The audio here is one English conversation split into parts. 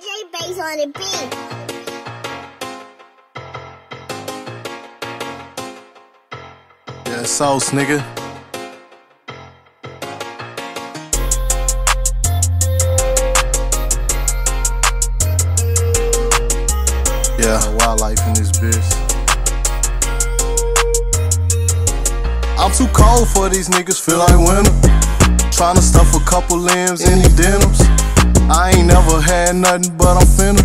RJ Bass on the beat. Yeah, sauce, nigga. Yeah, wildlife in this bitch. I'm too cold for these niggas, feel like winter. Trying to stuff a couple limbs in these denims. I ain't never had nothing, but I'm finna.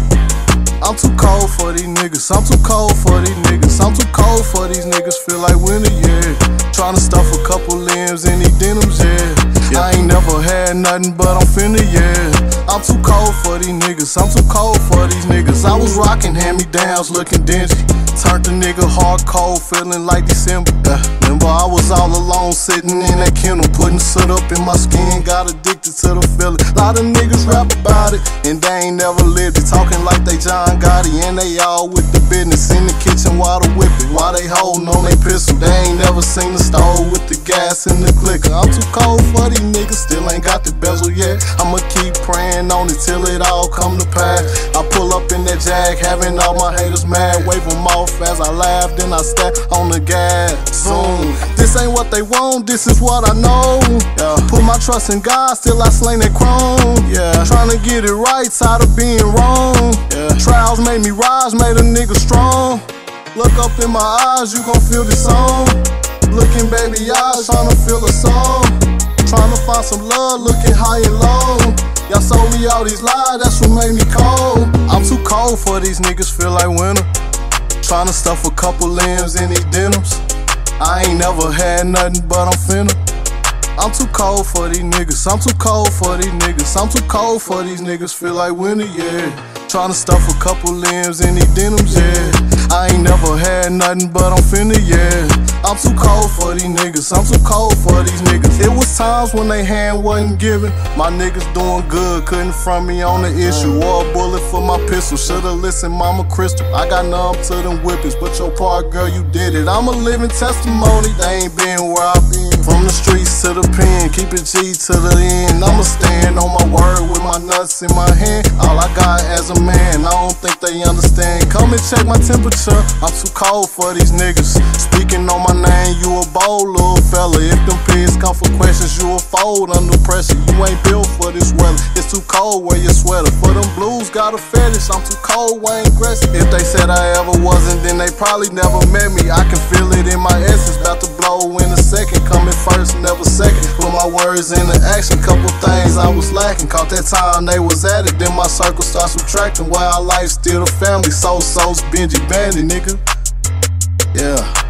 I'm too cold for these niggas. I'm too cold for these niggas. I'm too cold for these niggas. Feel like winter, yeah. Tryna stuff a couple limbs in these denims, yeah. I ain't never had nothing, but I'm finna, yeah. I'm too cold for these niggas. I'm too cold for these niggas. I was rocking hand me downs, looking dingy. Turned a nigga hard cold, feeling like December. Yeah. Remember, I was all alone, sitting in that kennel, putting soot up in my skin. Got addicted to the feeling. Lot of niggas rap about it, and they ain't never lived it. Talking like they John Gotti, and they all with the business in the kitchen while the whipping, while they holding on they pistol. They ain't never seen the stove with the gas and the clicker. I'm too cold for these niggas, still ain't got the bezel yet. I'ma keep praying on it till it all come to pass. I pull up in that jag, having all my haters mad, wave them as I laugh, then I step on the gas. Boom. This ain't what they want, this is what I know. Yeah. Put my trust in God, still I slang that chrome. Yeah. Trying to get it right, tired of being wrong. Yeah. Trials made me rise, made a nigga strong. Look up in my eyes, you gon' feel the song. Looking baby eyes, trying to feel a song. Trying to find some love, looking high and low. Y'all sold me all these lies, that's what made me cold. I'm too cold for these niggas, feel like winter. Tryna stuff a couple limbs in these denims. I ain't never had nothing, but I'm finna. I'm too cold for these niggas. I'm too cold for these niggas. I'm too cold for these niggas. Feel like winter, yeah. Tryna stuff a couple limbs in these denims, yeah. I ain't never had nothing, but I'm finna, yeah. I'm too cold for these niggas. I'm too cold for these niggas. It was times when they hand wasn't given. My niggas doing good, couldn't front me on the issue. Or a bullet for my pistol. Should've listened, Mama Crystal. I got numb to them whippings, but your part, girl, you did it. I'm a living testimony. They ain't been where I've been. From the streets to the pen, keep it G to the end. I'ma stand on my word with my nuts in my hand. All I got as a man, I don't think they understand. Come and check my temperature. I'm too cold for these niggas. Speaking on my name, you a bold little fella. If them pigs come for questions, you a fold under pressure. You ain't built for this weather. It's too cold, wear your sweater. For them blues, got a fetish. I'm too cold, Wayne Gretzky. If they said I ever wasn't, then they probably never met me. I can feel it in my essence, about to blow in a second. Coming first, never second. Put my words into action. Couple things I was lacking. Caught that time they was at it. Then my circle starts subtracting. Wild life, still a family. So, so, Benji Bandy, nigga. Yeah.